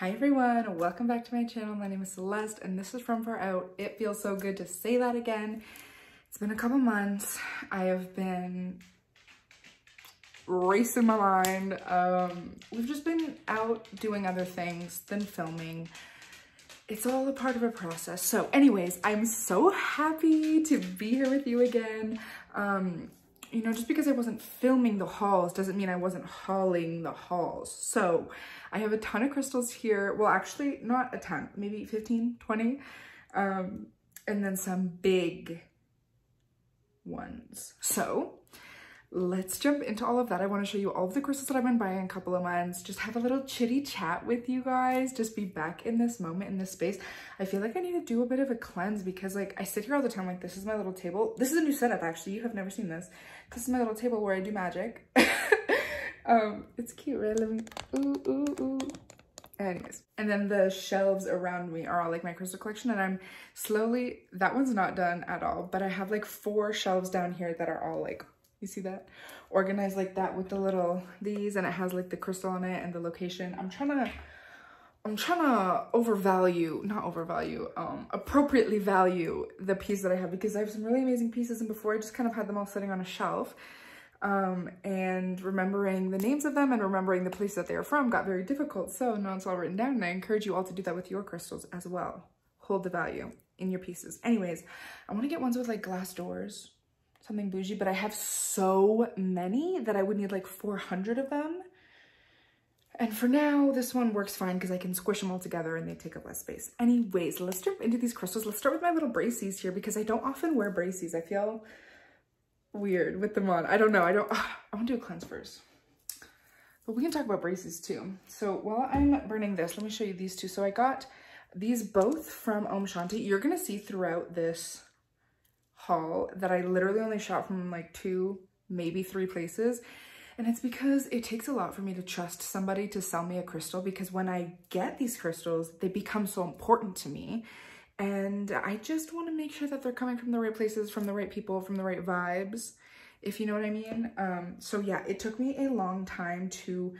Hi everyone, welcome back to my channel. My name is Celeste and this is From Far Out. It feels so good to say that again. It's been a couple months. I have been racing my mind. Um, we've just been out doing other things than filming. It's all a part of a process. So anyways, I'm so happy to be here with you again. Um, you know, just because I wasn't filming the hauls doesn't mean I wasn't hauling the hauls. So I have a ton of crystals here. Well, actually not a ton, maybe 15, 20. Um, and then some big ones. So let's jump into all of that. I want to show you all of the crystals that I've been buying in a couple of months. Just have a little chitty chat with you guys. Just be back in this moment, in this space. I feel like I need to do a bit of a cleanse because like I sit here all the time. Like this is my little table. This is a new setup actually. You have never seen this. This is my little table where I do magic. um, it's cute, right? Let me, ooh, ooh, ooh. Anyways, and then the shelves around me are all like my crystal collection and I'm slowly, that one's not done at all, but I have like four shelves down here that are all like you see that? Organized like that with the little these and it has like the crystal on it and the location. I'm trying to I'm trying to overvalue, not overvalue, um, appropriately value the piece that I have because I have some really amazing pieces and before I just kind of had them all sitting on a shelf. Um, and remembering the names of them and remembering the place that they are from got very difficult. So now it's all written down and I encourage you all to do that with your crystals as well. Hold the value in your pieces. Anyways, I want to get ones with like glass doors something bougie, but I have so many that I would need like 400 of them. And for now, this one works fine because I can squish them all together and they take up less space. Anyways, let's jump into these crystals. Let's start with my little braces here because I don't often wear braces. I feel weird with them on. I don't know. I don't, uh, I want to do a cleanse first. But we can talk about braces too. So while I'm burning this, let me show you these two. So I got these both from Om Shanti. You're going to see throughout this haul that I literally only shot from like two, maybe three places. And it's because it takes a lot for me to trust somebody to sell me a crystal because when I get these crystals, they become so important to me. And I just want to make sure that they're coming from the right places, from the right people, from the right vibes, if you know what I mean. Um, so yeah, it took me a long time to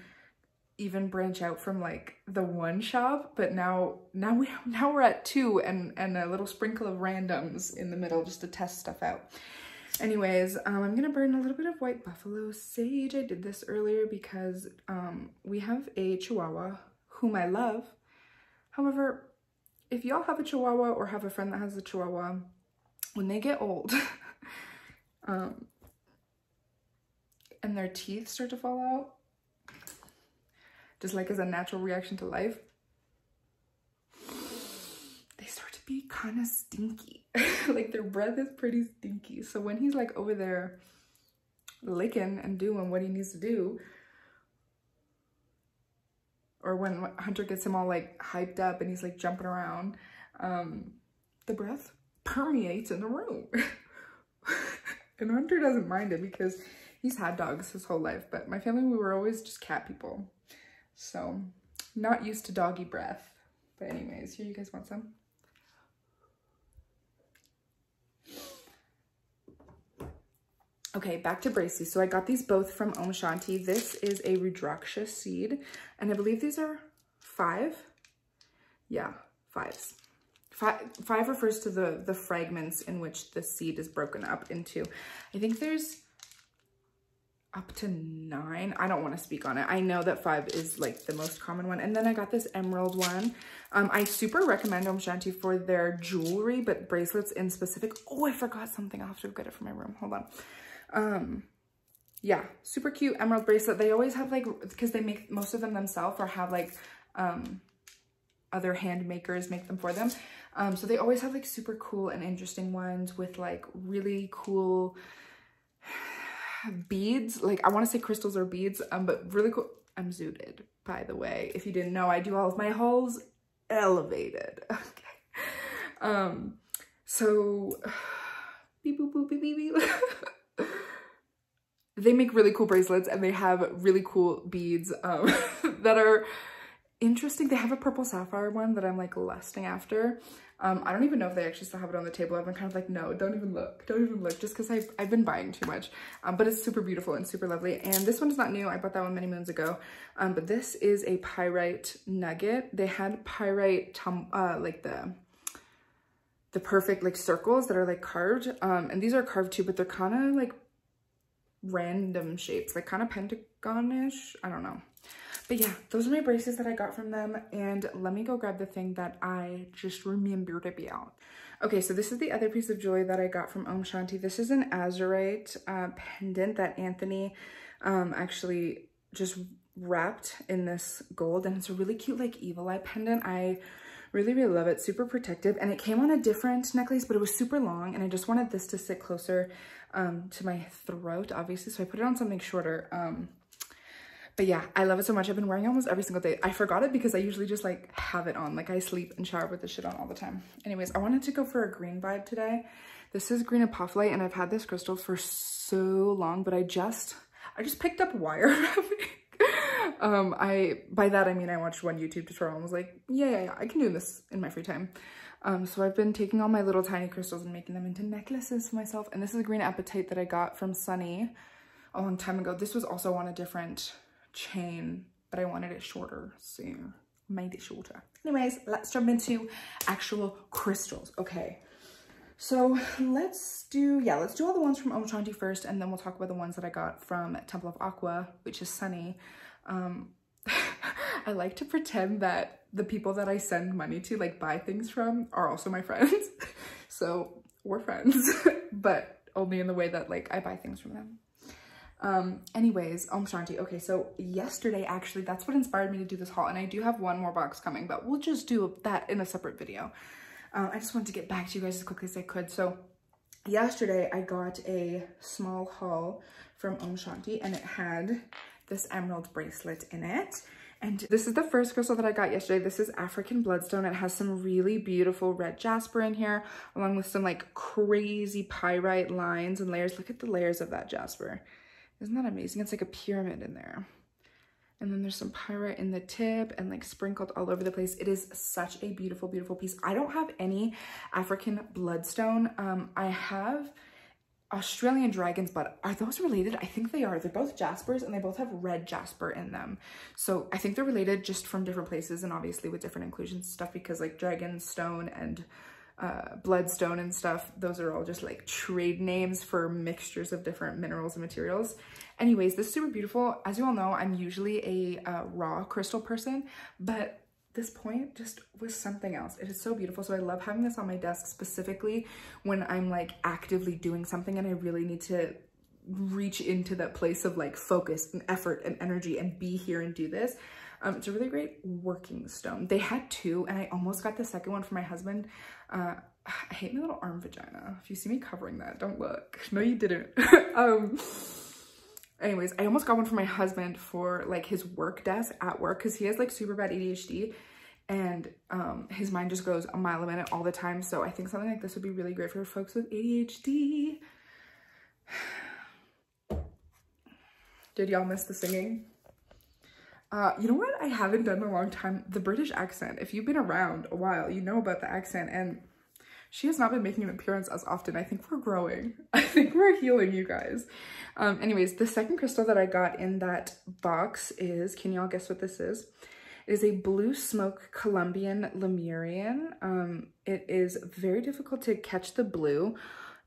even branch out from like the one shop, but now now we now we're at two and and a little sprinkle of randoms in the middle just to test stuff out. Anyways, um, I'm gonna burn a little bit of white buffalo sage. I did this earlier because um, we have a chihuahua whom I love. However, if y'all have a chihuahua or have a friend that has a chihuahua, when they get old um, and their teeth start to fall out, just like as a natural reaction to life, they start to be kind of stinky. like their breath is pretty stinky. So when he's like over there licking and doing what he needs to do, or when Hunter gets him all like hyped up and he's like jumping around, um, the breath permeates in the room. and Hunter doesn't mind it because he's had dogs his whole life, but my family, we were always just cat people. So not used to doggy breath. But anyways, here you guys want some? Okay, back to braces. So I got these both from Om Shanti. This is a Rudraksha seed, and I believe these are five. Yeah, fives. Five, five refers to the, the fragments in which the seed is broken up into. I think there's up to nine. I don't want to speak on it. I know that five is like the most common one. And then I got this emerald one. Um, I super recommend Om Shanti for their jewelry, but bracelets in specific. Oh, I forgot something. I'll have to get it from my room. Hold on. Um, yeah, super cute emerald bracelet. They always have like, because they make most of them themselves or have like um, other hand makers make them for them. Um, so they always have like super cool and interesting ones with like really cool beads. Like I want to say crystals or beads, um, but really cool. I'm zooted, by the way. If you didn't know, I do all of my hauls elevated. Okay. Um, so beep boop boop beep beep beep. they make really cool bracelets and they have really cool beads um, that are interesting. They have a purple sapphire one that I'm like lusting after. Um, I don't even know if they actually still have it on the table. I've been kind of like, no, don't even look. Don't even look just because I've, I've been buying too much. Um, but it's super beautiful and super lovely. And this one is not new. I bought that one many moons ago. Um, but this is a pyrite nugget. They had pyrite, uh, like the the perfect like circles that are like carved. Um, and these are carved too, but they're kind of like random shapes, like kind of pentagonish. I don't know. But yeah, those are my braces that I got from them. And let me go grab the thing that I just remembered about. Okay, so this is the other piece of jewelry that I got from Om Shanti. This is an azurite uh, pendant that Anthony um, actually just wrapped in this gold. And it's a really cute like evil eye pendant. I really, really love it. Super protective. And it came on a different necklace, but it was super long. And I just wanted this to sit closer um, to my throat, obviously. So I put it on something shorter. Um, but yeah, I love it so much. I've been wearing it almost every single day. I forgot it because I usually just like have it on. Like I sleep and shower with this shit on all the time. Anyways, I wanted to go for a green vibe today. This is green apophyllite and I've had this crystal for so long, but I just, I just picked up wire um, I, by that I mean I watched one YouTube tutorial and was like, yeah, yeah, yeah, I can do this in my free time. Um, so I've been taking all my little tiny crystals and making them into necklaces for myself. And this is a green apatite that I got from Sunny a long time ago. This was also on a different chain, but I wanted it shorter, so made it shorter. Anyways, let's jump into actual crystals. Okay, so let's do, yeah, let's do all the ones from Om Shanti first, and then we'll talk about the ones that I got from Temple of Aqua, which is Sunny. Um, I like to pretend that the people that I send money to, like buy things from, are also my friends. so we're friends, but only in the way that like I buy things from them. Um, anyways, Om Shanti. Okay, so yesterday, actually, that's what inspired me to do this haul. And I do have one more box coming, but we'll just do that in a separate video. Uh, I just wanted to get back to you guys as quickly as I could. So yesterday, I got a small haul from Om Shanti, and it had this emerald bracelet in it. And this is the first crystal that I got yesterday. This is African Bloodstone. It has some really beautiful red jasper in here, along with some like crazy pyrite lines and layers. Look at the layers of that jasper. Isn't that amazing? It's like a pyramid in there. And then there's some pyrite in the tip and like sprinkled all over the place. It is such a beautiful, beautiful piece. I don't have any African bloodstone. Um, I have Australian dragons, but are those related? I think they are. They're both jaspers and they both have red jasper in them. So I think they're related just from different places and obviously with different inclusions stuff because like dragon stone and uh, bloodstone and stuff. Those are all just like trade names for mixtures of different minerals and materials. Anyways, this is super beautiful. As you all know, I'm usually a uh, raw crystal person, but this point just was something else. It is so beautiful. So I love having this on my desk specifically when I'm like actively doing something and I really need to reach into that place of like focus and effort and energy and be here and do this. Um, it's a really great working stone. They had two and I almost got the second one for my husband. Uh, I hate my little arm vagina. If you see me covering that, don't look. No, you didn't. um, anyways, I almost got one for my husband for like his work desk at work because he has like super bad ADHD and um, his mind just goes a mile a minute all the time. So I think something like this would be really great for folks with ADHD. Did y'all miss the singing? Uh, you know what I haven't done in a long time? The British accent. If you've been around a while, you know about the accent and she has not been making an appearance as often. I think we're growing. I think we're healing you guys. Um, anyways, the second crystal that I got in that box is, can y'all guess what this is? It is a blue smoke Colombian Lemurian. Um, it is very difficult to catch the blue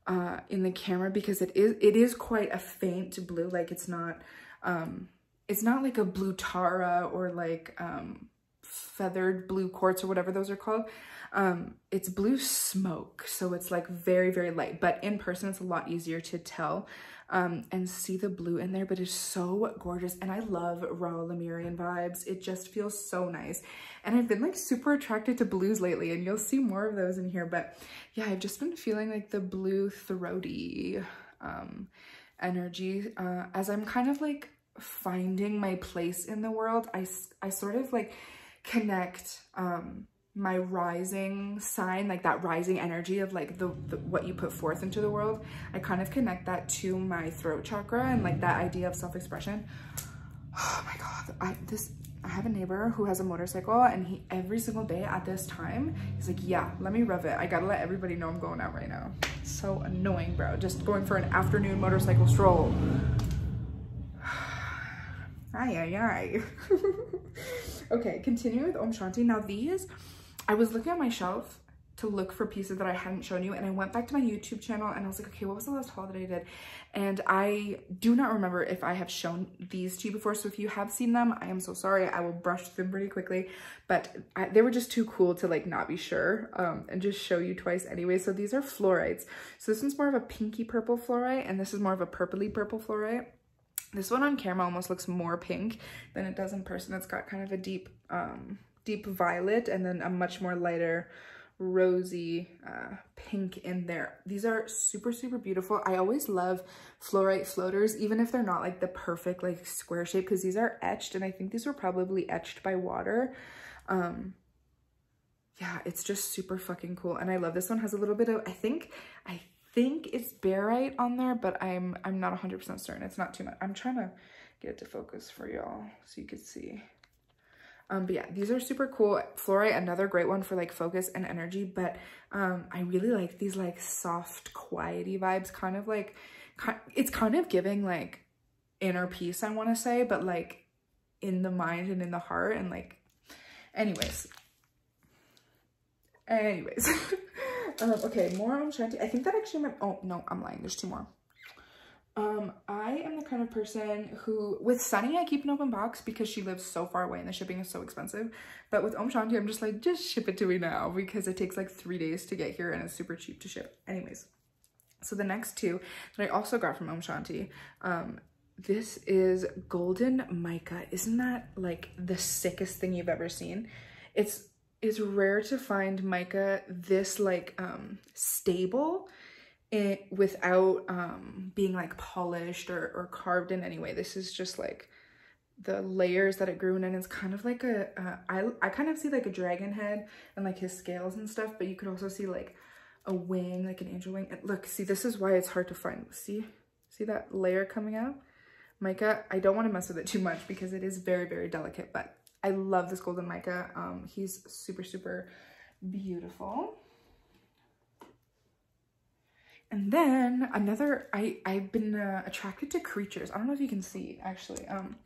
uh, in the camera because it is it is quite a faint blue. Like it's not um, it's not like a blue Tara or like um, feathered blue quartz or whatever those are called. Um, it's blue smoke, so it's like very, very light, but in person it's a lot easier to tell um, and see the blue in there, but it's so gorgeous. And I love raw Lemurian vibes. It just feels so nice. And I've been like super attracted to blues lately and you'll see more of those in here. But yeah, I've just been feeling like the blue throaty um, energy uh, as I'm kind of like finding my place in the world, I, I sort of like connect um, my rising sign, like that rising energy of like the, the, what you put forth into the world. I kind of connect that to my throat chakra and like that idea of self-expression. Oh my God, I, this, I have a neighbor who has a motorcycle and he every single day at this time, he's like, yeah, let me rev it. I gotta let everybody know I'm going out right now. So annoying, bro. Just going for an afternoon motorcycle stroll. Ay, ay, ay. okay, continue with Om Shanti. Now these, I was looking at my shelf to look for pieces that I hadn't shown you and I went back to my YouTube channel and I was like, okay, what was the last haul that I did? And I do not remember if I have shown these to you before. So if you have seen them, I am so sorry. I will brush them pretty quickly, but I, they were just too cool to like not be sure um, and just show you twice anyway. So these are fluorites. So this one's more of a pinky purple fluorite and this is more of a purpley purple fluorite. This one on camera almost looks more pink than it does in person. It's got kind of a deep, um, deep violet and then a much more lighter rosy uh, pink in there. These are super, super beautiful. I always love fluorite floaters, even if they're not like the perfect like square shape, because these are etched and I think these were probably etched by water. Um, yeah, it's just super fucking cool. And I love this one has a little bit of, I think, I think it's barite on there, but I'm I'm not 100% certain. It's not too much. I'm trying to get it to focus for y'all so you can see. Um, but yeah, these are super cool. Fluorite, another great one for like focus and energy, but um, I really like these like soft, quiety vibes, kind of like, it's kind of giving like inner peace, I want to say, but like in the mind and in the heart and like, anyways. Anyways. Um, okay, more Om Shanti. I think that actually might, oh no, I'm lying. There's two more. Um, I am the kind of person who, with Sunny, I keep an open box because she lives so far away and the shipping is so expensive. But with Om Shanti, I'm just like, just ship it to me now because it takes like three days to get here and it's super cheap to ship. Anyways, so the next two that I also got from Om Shanti, um, this is Golden Mica. Isn't that like the sickest thing you've ever seen? It's it's rare to find mica this like um stable it, without um being like polished or, or carved in any way. This is just like the layers that it grew in and it's kind of like a uh, I, I kind of see like a dragon head and like his scales and stuff but you could also see like a wing like an angel wing. And look see this is why it's hard to find. See? See that layer coming out? Mica i don't want to mess with it too much because it is very very delicate but I love this golden mica. Um, he's super, super beautiful. And then another, I, I've been uh, attracted to creatures. I don't know if you can see actually. Um,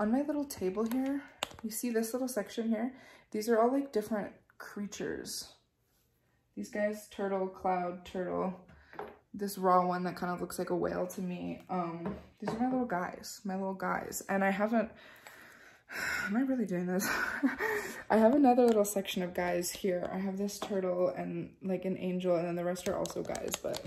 on my little table here, you see this little section here? These are all like different creatures. These guys, turtle, cloud, turtle. This raw one that kind of looks like a whale to me. Um, these are my little guys, my little guys. And I haven't am I really doing this? I have another little section of guys here. I have this turtle and like an angel and then the rest are also guys, but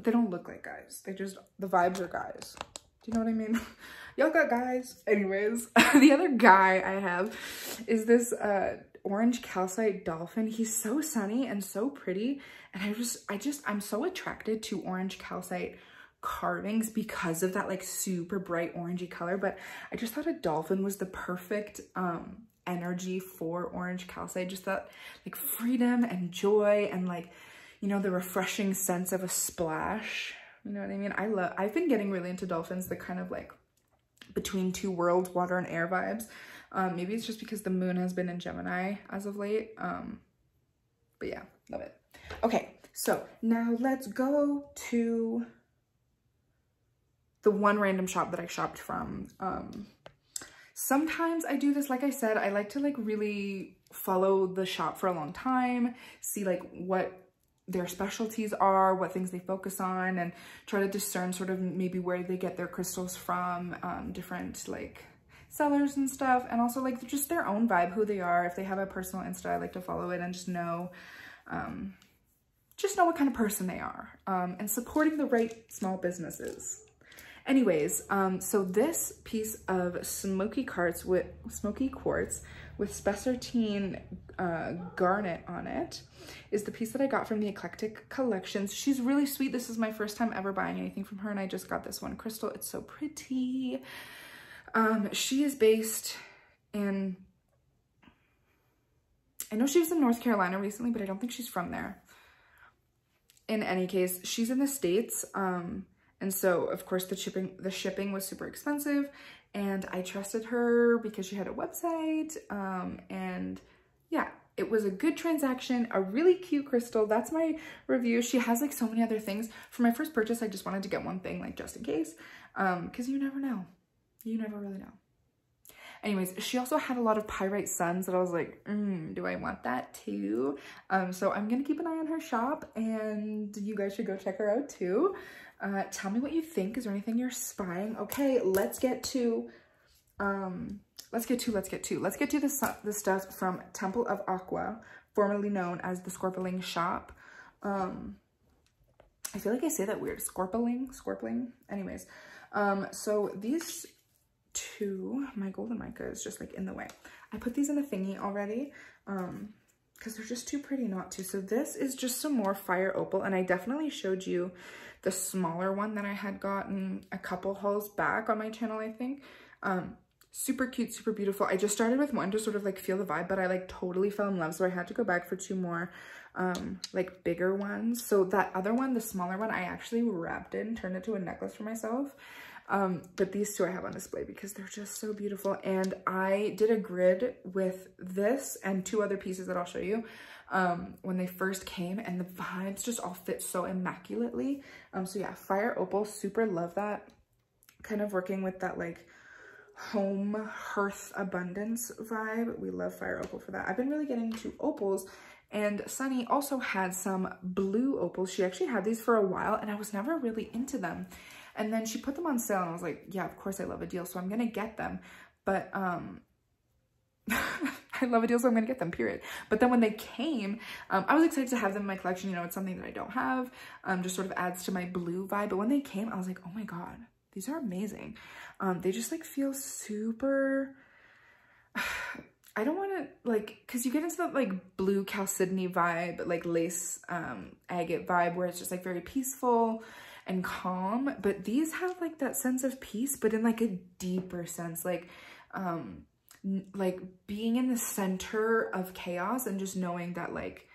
but they don't look like guys. They just, the vibes are guys. Do you know what I mean? Y'all got guys. Anyways, the other guy I have is this uh, orange calcite dolphin. He's so sunny and so pretty. And I just, I just, I'm so attracted to orange calcite carvings because of that like super bright orangey color but I just thought a dolphin was the perfect um energy for orange calcite. Just that like freedom and joy and like you know the refreshing sense of a splash. You know what I mean? I love I've been getting really into dolphins the kind of like between two worlds water and air vibes. Um maybe it's just because the moon has been in Gemini as of late um but yeah love it. Okay so now let's go to the one random shop that I shopped from. Um, sometimes I do this, like I said, I like to like really follow the shop for a long time, see like what their specialties are, what things they focus on, and try to discern sort of maybe where they get their crystals from, um, different like sellers and stuff, and also like just their own vibe, who they are. If they have a personal Insta, I like to follow it and just know, um, just know what kind of person they are, um, and supporting the right small businesses. Anyways, um, so this piece of smoky quartz with smoky quartz with spessartine uh, garnet on it is the piece that I got from the Eclectic Collections. She's really sweet. This is my first time ever buying anything from her and I just got this one crystal. It's so pretty. Um, she is based in, I know she was in North Carolina recently, but I don't think she's from there. In any case, she's in the States. Um, and so of course the shipping the shipping was super expensive and I trusted her because she had a website um, and yeah, it was a good transaction, a really cute crystal. That's my review. She has like so many other things. For my first purchase, I just wanted to get one thing like just in case because um, you never know. You never really know. Anyways, she also had a lot of pyrite suns that I was like, mm, do I want that too? Um, so I'm gonna keep an eye on her shop and you guys should go check her out too. Uh, tell me what you think. Is there anything you're spying? Okay, let's get to, um, let's get to, let's get to, let's get to the, the stuff from Temple of Aqua, formerly known as the Scorpiling shop. Um, I feel like I say that weird, Scorpiling, Scorpiling. Anyways, um, so these two, my golden mica is just like in the way. I put these in a thingy already um, because they're just too pretty not to. So this is just some more fire opal and I definitely showed you the smaller one that I had gotten a couple hauls back on my channel, I think. Um, super cute, super beautiful. I just started with one to sort of like feel the vibe, but I like totally fell in love. So I had to go back for two more um, like bigger ones. So that other one, the smaller one, I actually wrapped in, turned it to a necklace for myself. Um, but these two I have on display because they're just so beautiful. And I did a grid with this and two other pieces that I'll show you um, when they first came and the vibes just all fit so immaculately. Um, so yeah, Fire Opal, super love that. Kind of working with that like home hearth abundance vibe. We love Fire Opal for that. I've been really getting into opals and Sunny also had some blue opals. She actually had these for a while and I was never really into them. And then she put them on sale and I was like, yeah, of course I love a deal. So I'm going to get them. But um, I love a deal, so I'm going to get them, period. But then when they came, um, I was excited to have them in my collection. You know, it's something that I don't have. Um, just sort of adds to my blue vibe. But when they came, I was like, oh my God, these are amazing. Um, they just like feel super... I don't want to like, cause you get into that like blue chalcedony vibe, like lace um, agate vibe where it's just like very peaceful and calm. But these have like that sense of peace, but in like a deeper sense, like, um, like being in the center of chaos and just knowing that like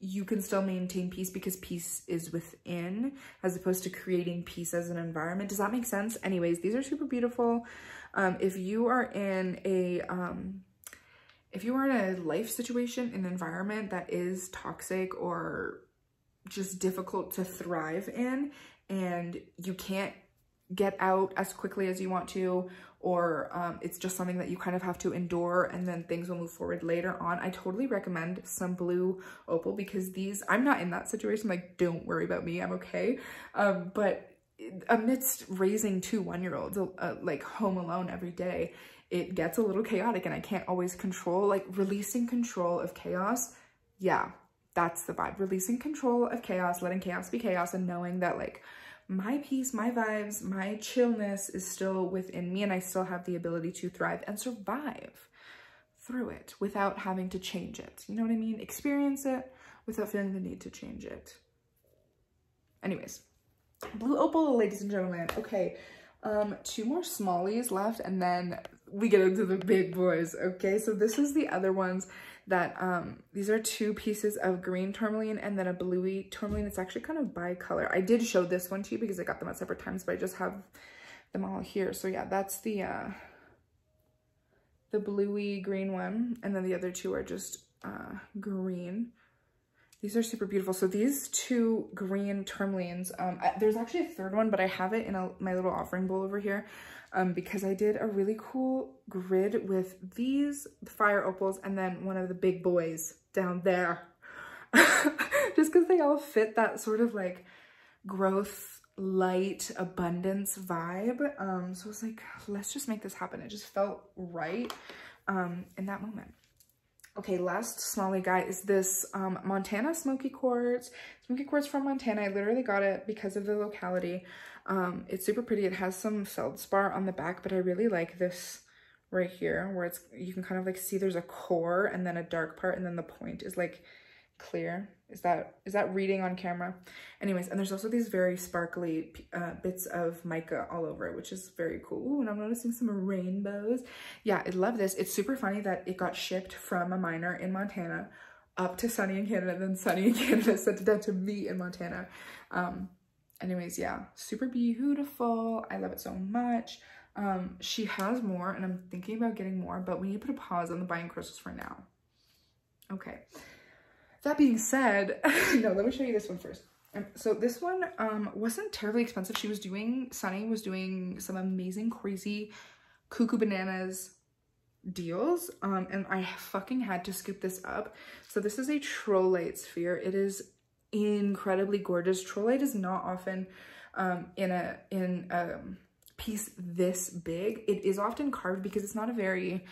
you can still maintain peace because peace is within as opposed to creating peace as an environment. Does that make sense? Anyways, these are super beautiful. Um, if you are in a, um, if you are in a life situation, an environment that is toxic or just difficult to thrive in and you can't get out as quickly as you want to or um, it's just something that you kind of have to endure and then things will move forward later on. I totally recommend some blue opal because these, I'm not in that situation, like don't worry about me, I'm okay. Um, but amidst raising two one-year-olds uh, like home alone every day, it gets a little chaotic and I can't always control, like releasing control of chaos. Yeah, that's the vibe. Releasing control of chaos, letting chaos be chaos and knowing that like my peace, my vibes, my chillness is still within me and I still have the ability to thrive and survive through it without having to change it. You know what I mean? Experience it without feeling the need to change it. Anyways, blue opal, ladies and gentlemen. Okay, um, two more smallies left and then we get into the big boys. Okay, so this is the other ones that um, these are two pieces of green tourmaline and then a bluey tourmaline. It's actually kind of bi-color. I did show this one to you because I got them at separate times, but I just have them all here. So yeah, that's the, uh, the bluey green one. And then the other two are just uh, green. These are super beautiful. So these two green tourmalines, um, I, there's actually a third one, but I have it in a, my little offering bowl over here um, because I did a really cool grid with these fire opals and then one of the big boys down there. Just because they all fit that sort of like growth, light, abundance vibe. Um, so I was like, let's just make this happen. It just felt right um, in that moment. Okay, last smelly guy is this um, Montana Smoky Quartz. Smoky Quartz from Montana. I literally got it because of the locality. Um, it's super pretty. It has some feldspar on the back, but I really like this right here where it's you can kind of like see there's a core and then a dark part and then the point is like clear. Is that is that reading on camera? Anyways, and there's also these very sparkly uh, bits of mica all over it, which is very cool. Ooh, and I'm noticing some rainbows. Yeah, I love this. It's super funny that it got shipped from a miner in Montana up to Sunny in Canada, then Sunny in Canada sent it down to me in Montana. Um, anyways, yeah, super beautiful. I love it so much. Um, she has more and I'm thinking about getting more, but we need to put a pause on the buying crystals for now. Okay. That being said, no, let me show you this one first. Um, so this one um, wasn't terribly expensive. She was doing, Sunny was doing some amazing, crazy cuckoo bananas deals. Um, and I fucking had to scoop this up. So this is a Trolleite sphere. It is incredibly gorgeous. Trolleite is not often um, in a, in a piece this big. It is often carved because it's not a very,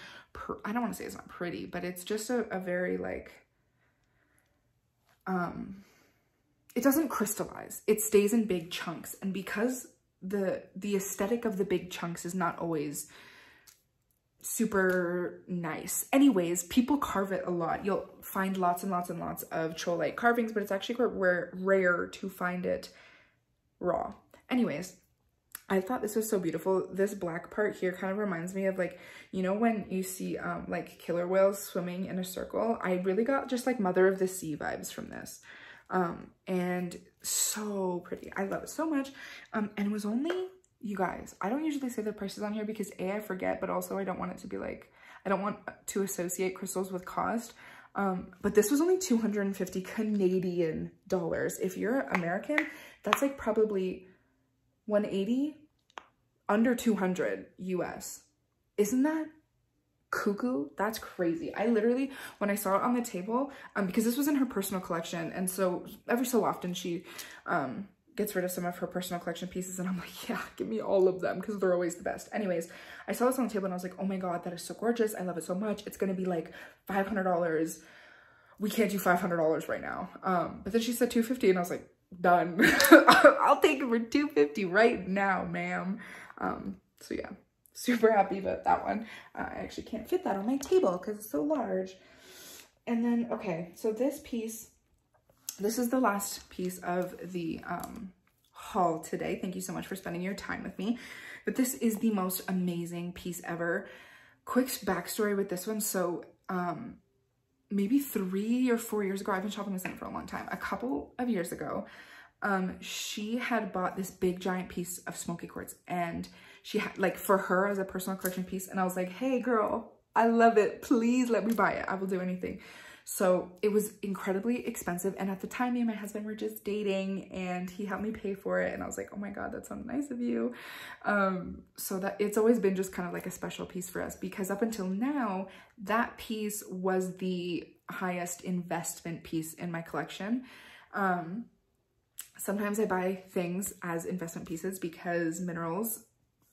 I don't want to say it's not pretty, but it's just a, a very like, um, it doesn't crystallize. It stays in big chunks. And because the, the aesthetic of the big chunks is not always super nice. Anyways, people carve it a lot. You'll find lots and lots and lots of trolleite carvings, but it's actually quite rare to find it raw. Anyways, I thought this was so beautiful. This black part here kind of reminds me of like, you know, when you see um, like killer whales swimming in a circle, I really got just like mother of the sea vibes from this. Um, and so pretty. I love it so much. Um, and it was only, you guys, I don't usually say the prices on here because A, I forget, but also I don't want it to be like, I don't want to associate crystals with cost. Um, but this was only 250 Canadian dollars. If you're American, that's like probably 180 under 200 US. Isn't that cuckoo? That's crazy. I literally, when I saw it on the table, um, because this was in her personal collection, and so every so often she um, gets rid of some of her personal collection pieces, and I'm like, yeah, give me all of them, because they're always the best. Anyways, I saw this on the table, and I was like, oh my god, that is so gorgeous. I love it so much. It's gonna be like $500. We can't do $500 right now. Um, but then she said 250 and I was like, done. I'll take it for 250 right now, ma'am. Um, so yeah, super happy about that one. Uh, I actually can't fit that on my table because it's so large. And then, okay, so this piece, this is the last piece of the um, haul today. Thank you so much for spending your time with me. But this is the most amazing piece ever. Quick backstory with this one. So um, maybe three or four years ago, I've been shopping with Sunny for a long time. A couple of years ago, um, she had bought this big giant piece of smoky quartz and she had like for her as a personal collection piece. And I was like, hey girl, I love it. Please let me buy it. I will do anything. So it was incredibly expensive. And at the time, me and my husband were just dating and he helped me pay for it. And I was like, oh my God, that's so nice of you. Um, so that it's always been just kind of like a special piece for us because up until now, that piece was the highest investment piece in my collection. Um, sometimes I buy things as investment pieces because minerals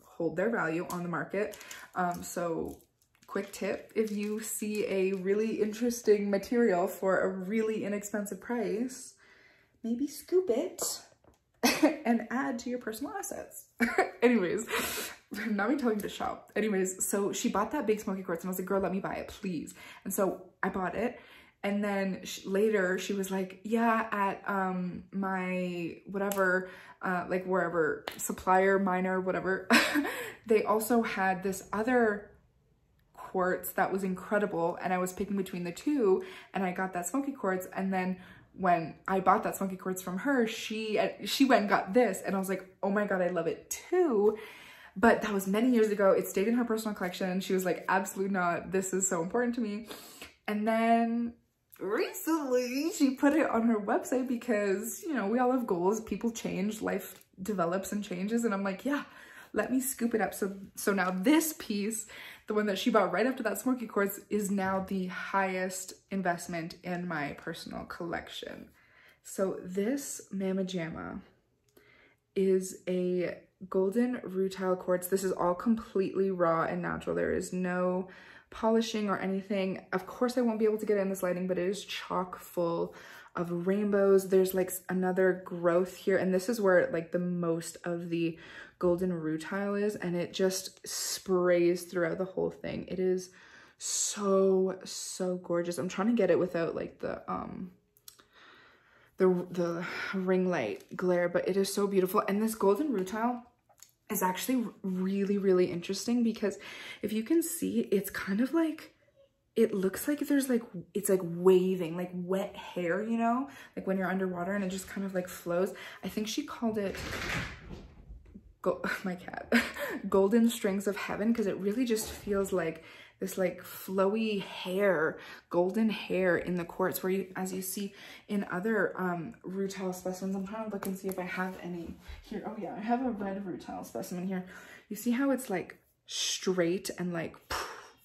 hold their value on the market. Um, so quick tip, if you see a really interesting material for a really inexpensive price, maybe scoop it and add to your personal assets. Anyways, now I'm telling you to shop. Anyways, so she bought that big smoky quartz and I was like, girl, let me buy it, please. And so I bought it. And then she, later she was like, yeah, at um, my whatever, uh, like wherever, supplier, miner, whatever, they also had this other quartz that was incredible and I was picking between the two and I got that smoky quartz and then when I bought that smoky quartz from her, she uh, she went and got this and I was like, oh my god, I love it too. But that was many years ago. It stayed in her personal collection. She was like, absolutely not. This is so important to me. And then recently she put it on her website because, you know, we all have goals. People change, life develops and changes. And I'm like, yeah, let me scoop it up. So, so now this piece the one that she bought right after that smoky quartz is now the highest investment in my personal collection. So this Mama Jamma is a golden rutile quartz. This is all completely raw and natural. There is no polishing or anything. Of course, I won't be able to get in this lighting, but it is chock full of rainbows. There's like another growth here. And this is where like the most of the golden rutile is. And it just sprays throughout the whole thing. It is so, so gorgeous. I'm trying to get it without like the, um, the, the ring light glare, but it is so beautiful. And this golden rutile is actually really, really interesting because if you can see, it's kind of like, it looks like there's like, it's like waving, like wet hair, you know? Like when you're underwater and it just kind of like flows. I think she called it go my cat, golden strings of heaven because it really just feels like this like flowy hair, golden hair in the quartz where you, as you see in other um, rutile specimens, I'm trying to look and see if I have any here. Oh yeah, I have a red rutile specimen here. You see how it's like straight and like,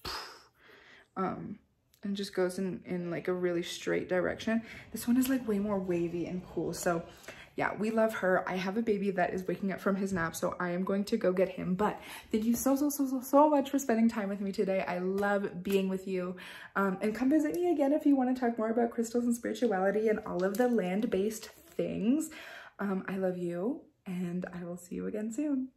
um, and just goes in, in like a really straight direction. This one is like way more wavy and cool. So yeah, we love her. I have a baby that is waking up from his nap, so I am going to go get him. But thank you so, so, so, so, so much for spending time with me today. I love being with you. Um, and come visit me again if you want to talk more about crystals and spirituality and all of the land-based things. Um, I love you, and I will see you again soon.